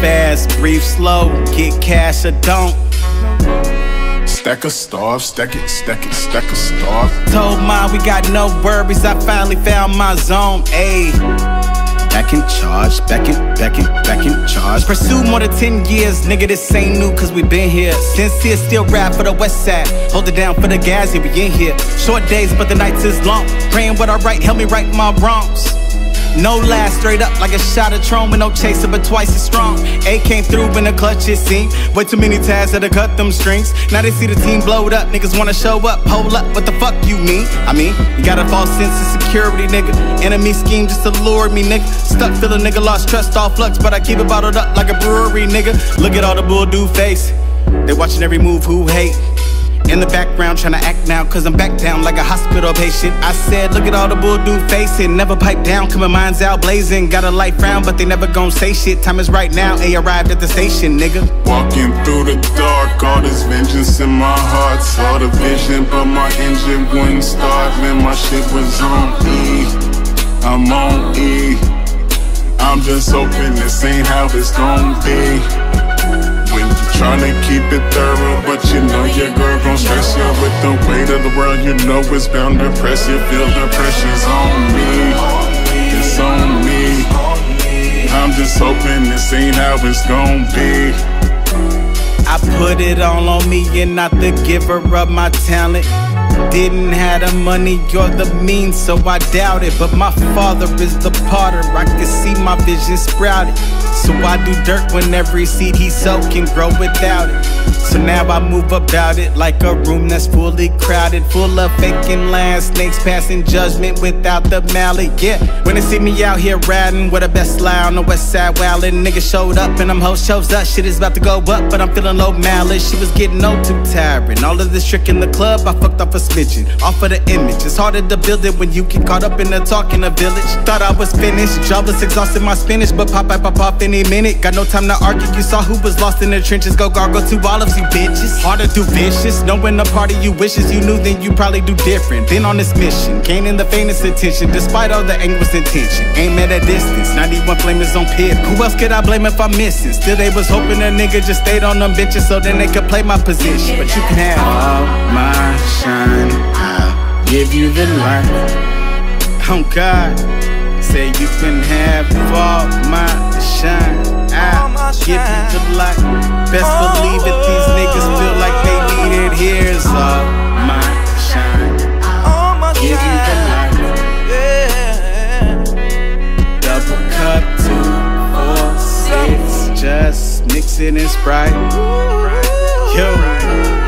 fast, breathe slow, get cash or don't. Stack a starve, stack it, stack it, stack a starve. Told mine we got no worries, I finally found my zone. Ayy. Back in charge, back in, back in, back in charge. Pursue more than 10 years, nigga, this ain't new, cause we been here. Sincere, still rap for the west side. Hold it down for the guys, yeah, we in here. Short days, but the nights is long. Praying what I write, help me right my wrongs. No last, straight up like a shot of with no chaser, but twice as strong. A came through in the clutch, it seemed. Way too many tabs that cut them strings. Now they see the team blowed up, niggas wanna show up. Hold up, what the fuck you mean? I mean, you got a false sense of security, nigga. Enemy scheme just to lure me, nigga. Stuck feeling nigga lost trust, all flux, but I keep it bottled up like a brewery, nigga. Look at all the bull do face. They watching every move, who hate? In the background, trying to act now, cause I'm back down like a hospital patient. I said, look at all the bull do facing, never pipe down, coming minds out blazing. Got a light frown, but they never gon' say shit. Time is right now, A arrived at the station, nigga. Walking through the dark, all this vengeance in my heart. Saw the vision, but my engine wouldn't start. Man, my shit was on E. I'm on E. I'm just hoping this ain't how it's gon' be. Tryna keep it thorough, but you know your girl gon' stress you with the weight of the world. You know it's bound to press you. Feel the pressure's on me. It's on me. I'm just hoping this ain't how it's gon' be. I put it all on me and not the giver of my talent. Didn't have the money or the means, so I doubt it. But my father is the potter, I can see my vision sprouted. So I do dirt when every seed he sow can grow without it. So now I move about it like a room that's fully crowded, full of faking land snakes passing judgment without the mallet. Yeah, when they see me out here riding with a best lie on the west side, wildin', Niggas showed up and I'm hoes shows up. Shit is about to go up, but I'm feeling low malice. She was getting old too tiring. All of this trick in the club, I fucked off a smidgen. Off of the image, it's harder to build it when you get caught up in the talk in the village. Thought I was finished, jobless, exhausted my spinach, but pop up, pop off any minute. Got no time to argue. You saw who was lost in the trenches. Go gargle two olives, you bitches. Harder to do vicious, knowing the part of you wishes you knew, then you probably do different. Been on this mission, gaining the faintest attention, despite all the anguish intention. Aim at a distance, 91 flamers on pit. Who else could I blame if I'm missing? Still, they was hoping a nigga just stayed on them bitches so then they could play my position. But you can have all my shine. I'll give you the light. Oh God, say you can have all my shine. I'll give you the light. Best believe it in Sprite. Yo.